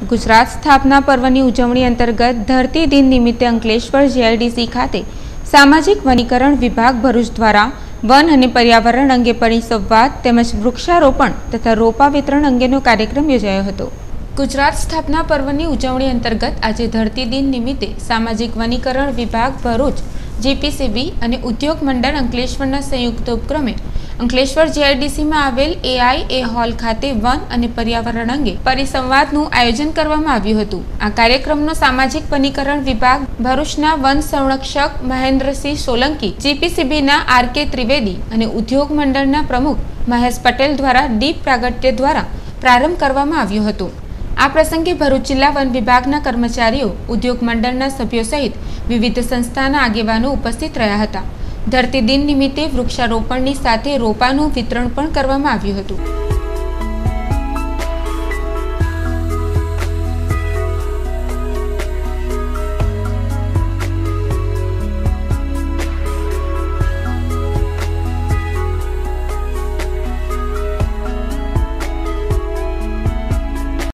ગુજરાત સ્થાપના પર્વની ઉજવણી અંતર્ગત ધરતી દિન નિમિત્તે અંકલેશ્વર જીઆઈડીસી ખાતે સામાજિક વનીકરણ વિભાગ ભરૂચ દ્વારા વન અને પર્યાવરણ અંગે પરિસંવાદ તેમજ વૃક્ષારોપણ તથા રોપા વિતરણ અંગેનો કાર્યક્રમ યોજાયો હતો. ગુજરાત સ્થાપના પર્વની ઉજવણી અંતર્ગત આજે ધરતી દિન નિમિત્તે સામાજિક વનીકરણ વિભાગ ભરૂચ જીપીસીબી અને ઉદ્યોગ મંડળ અંકલેશ્વરના સંયુક્ત ઉપક્રમે અંકલેશ્વર જીઆઈડીસીમાં આવેલ એઆઈ એ હોલ ખાતે વન અને પર્યાવરણ અંગે પરિસંવાદનું આયોજન કરવામાં આવ્યું હતું. આ કાર્યક્રમનો સામાજિક વનીકરણ વિભાગ ભરૂચના વન સંરક્ષક મહેન્દ્રસિંહ સોલંકી જીપીસીબીના આર કે ત્રિવેદી અને ઉદ્યોગ મંડળના પ્રમુખ મહેશ પટેલ દ્વારા દીપ પ્રાગટ્ય દ્વારા પ્રારંભ કરવામાં આવ્યો હતો. આ પ્રસંગે ભરૂચ જિલ્લા વન વિભાગના કર્મચારીઓ, ઉદ્યોગ મંડળના સભ્યો સહિત વિવિધ સંસ્થાના આગેવાનો ઉપસ્થિત રહ્યા હતા. ધરતી દિન નિમિત્તે વૃક્ષારોપણની સાથે રોપાનું વિતરણ પણ કરવામાં આવ્યું હતું.